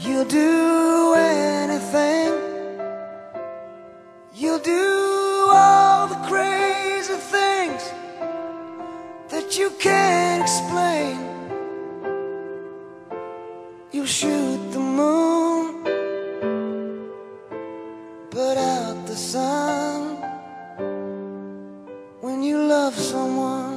You'll do anything. You'll do all the crazy things That you can't explain. You'll shoot the moon Put out the sun. When you love someone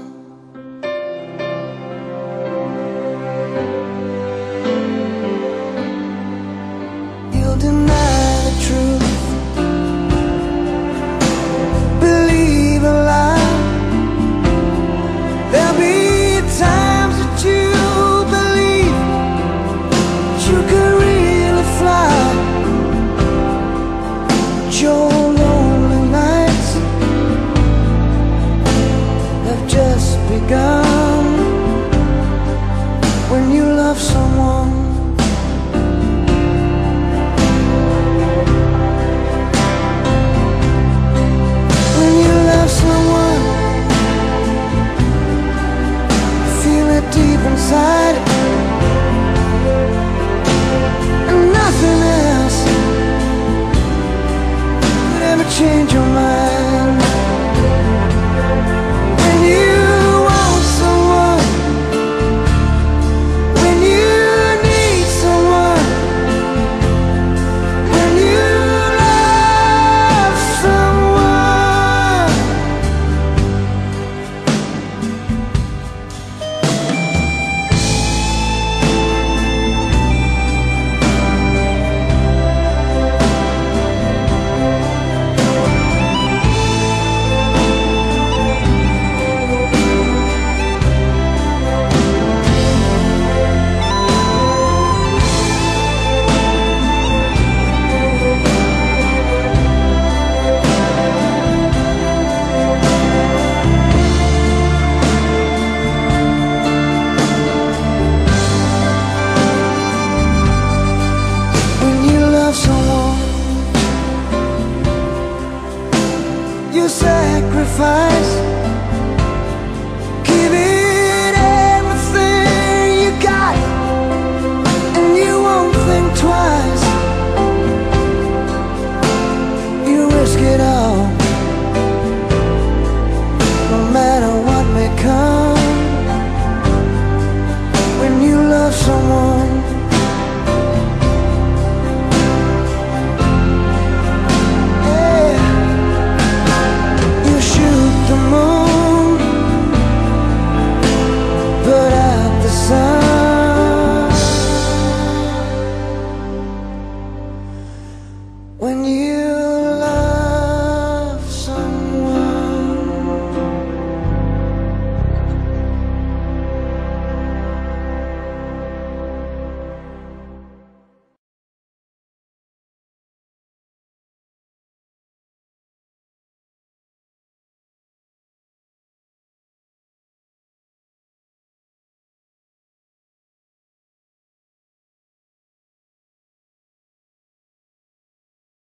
you sacrifice.